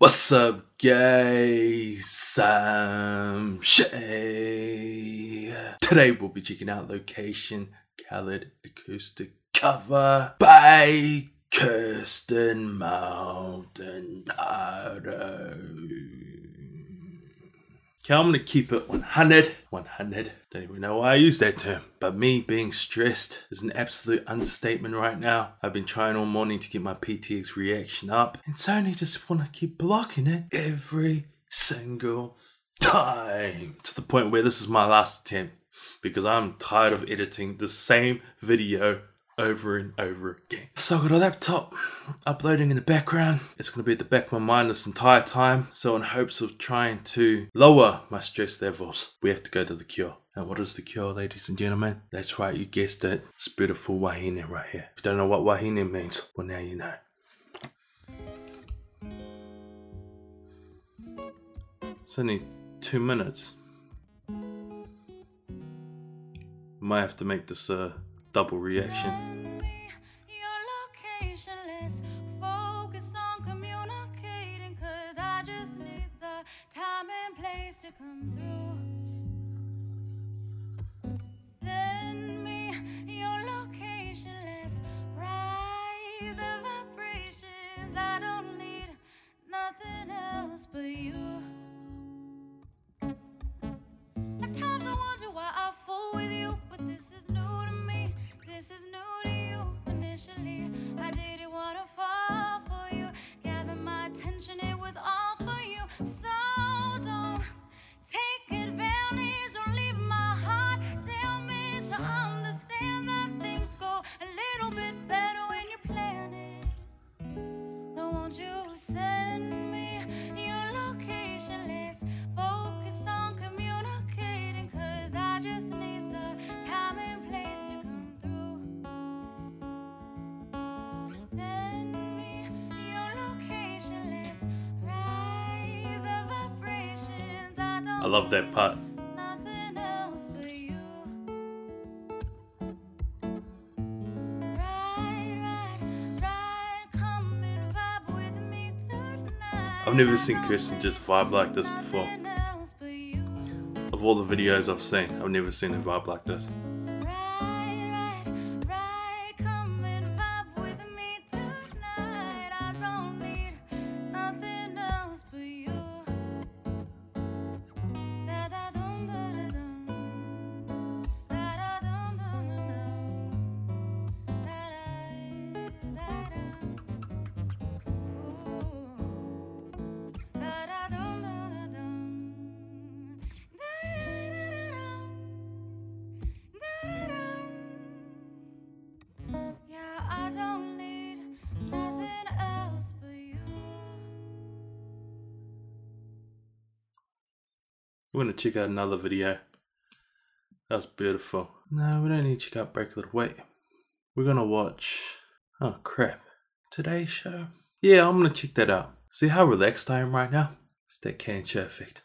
What's up, guys? Sam Shay. Today we'll be checking out location Khalid acoustic cover by Kirstin Maldonado. Okay, I'm gonna keep it 100. 100. Don't even know why I use that term. But me being stressed is an absolute understatement right now. I've been trying all morning to get my PTX reaction up, and Sony just wanna keep blocking it every single time. To the point where this is my last attempt because I'm tired of editing the same video over and over again. So I've got a laptop uploading in the background. It's going to be at the back of my mind this entire time. So in hopes of trying to lower my stress levels, we have to go to the cure. And what is the cure, ladies and gentlemen? That's right, you guessed it. It's beautiful wahine right here. If you don't know what wahine means, well now you know. It's only two minutes. Might have to make this a double reaction. This is new to you. Initially, I didn't wanna fall for you. Gather my attention, vibe love that part. I've never seen Kirstin just vibe like this before. Of all the videos I've seen, I've never seen a vibe like this. We're gonna check out another video. That's beautiful. No, we don't need to check out Break a Little Wait. We're gonna watch. Oh crap. Today's show? Yeah, I'm gonna check that out. See how relaxed I am right now? It's that can show effect.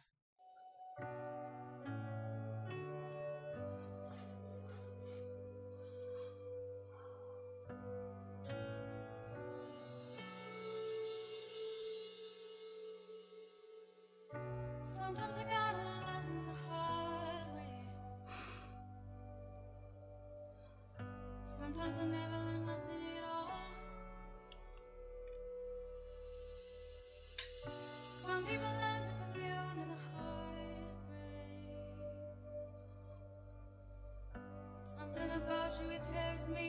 Sometimes I Sometimes I never learn nothing at all. Some people end up immune to the heartbreak. Something about you, it tears me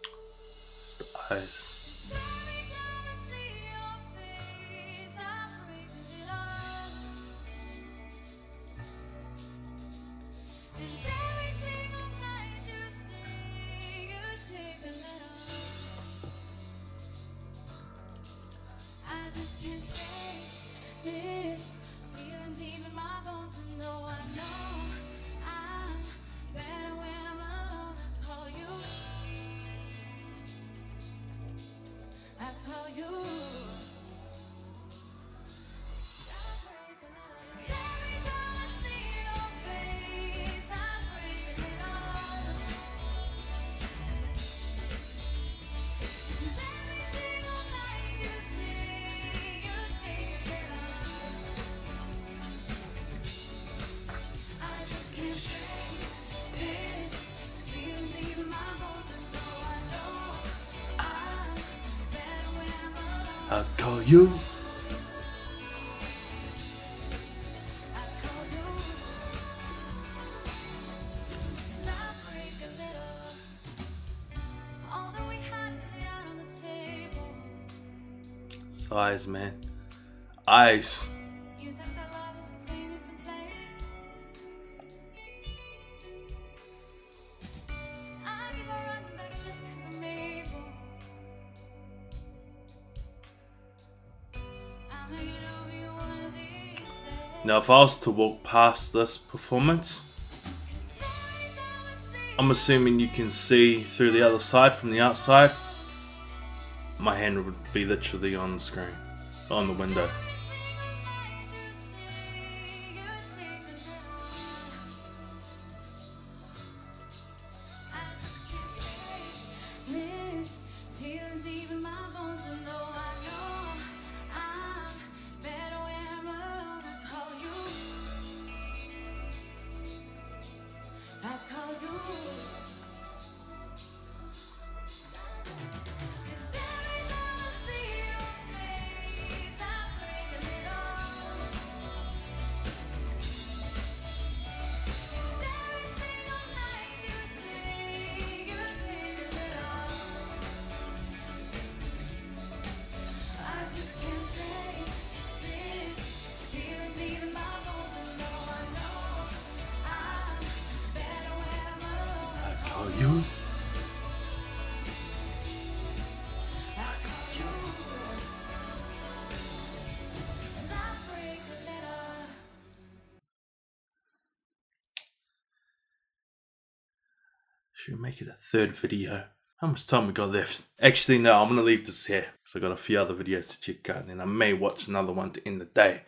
apart. It's the eyes. You. On the table. Size, man. Ice. Now, if I was to walk past this performance, I'm assuming you can see through the other side from the outside. My hand would be literally on the screen, on the window. Should we make it a third video? How much time we got left? Actually, no, I'm gonna leave this here because I got a few other videos to check out, and then I may watch another one to end the day.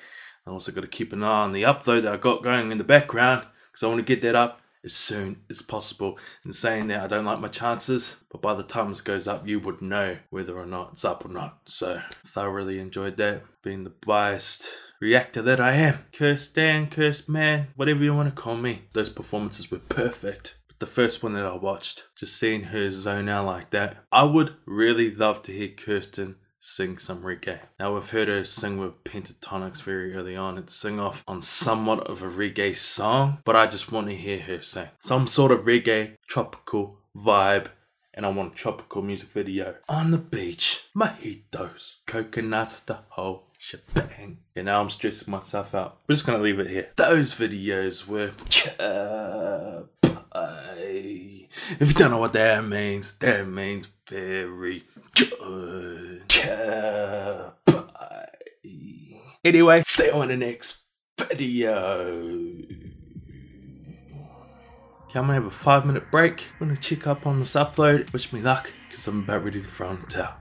I also got to keep an eye on the upload that I got going in the background because I want to get that up as soon as possible. And saying that, I don't like my chances, but by the time this goes up, you would know whether or not it's up or not. So, thoroughly enjoyed that, being the biased reactor that I am. Cursed Dan, cursed man, whatever you want to call me. Those performances were perfect. The first one that I watched, just seeing her zone out like that, I would really love to hear Kirstin sing some reggae. Now we've heard her sing with Pentatonix very early on and Sing-Off on somewhat of a reggae song, but I just want to hear her sing some sort of reggae tropical vibe. And I want a tropical music video on the beach, mojitos, coconuts, the whole shebang. And now I'm stressing myself out. We're just gonna leave it here. Those videos were If you don't know what that means, that means very good. Chapay. Anyway, see you in the next video. Okay, I'm gonna have a five minute break. I'm gonna check up on this upload. Wish me luck, because I'm about ready to throw towel.